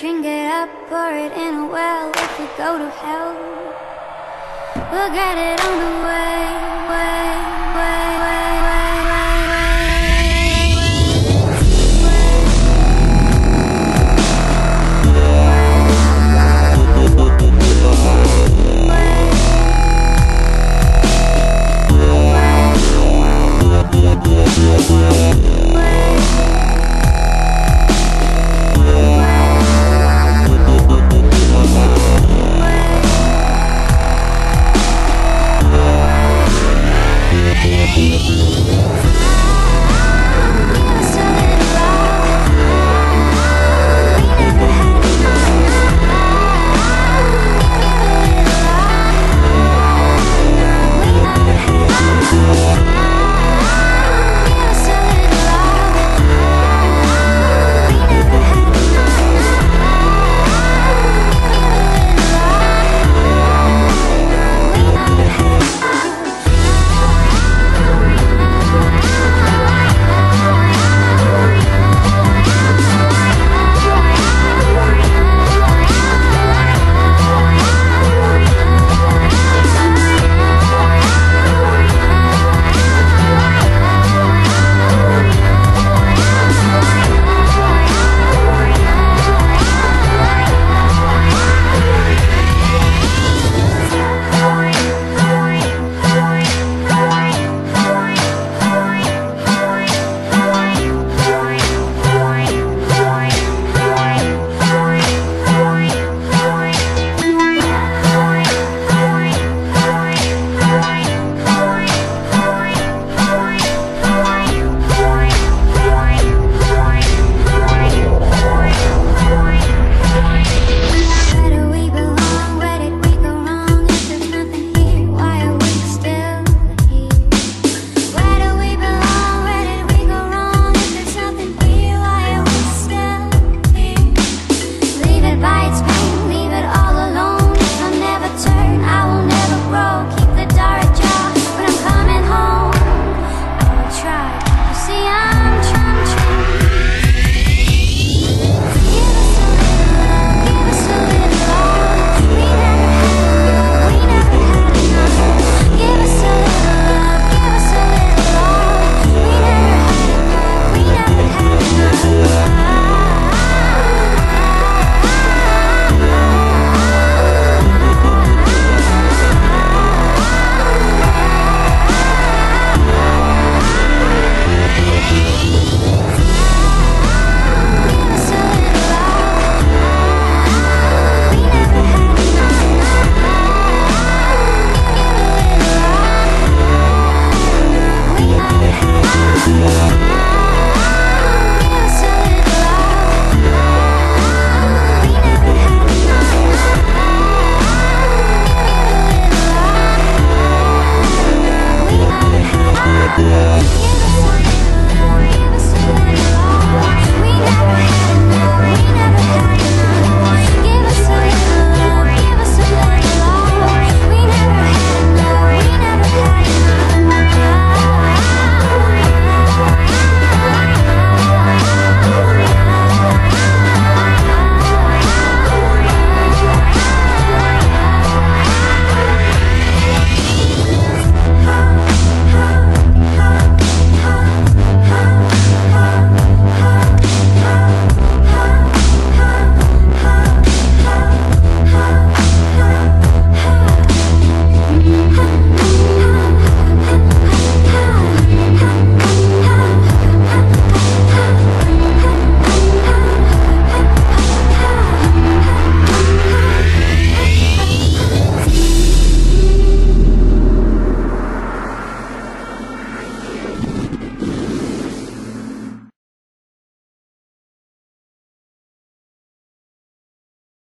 Drink it up, pour it in a well If we go to hell We'll get it on the way, way. Give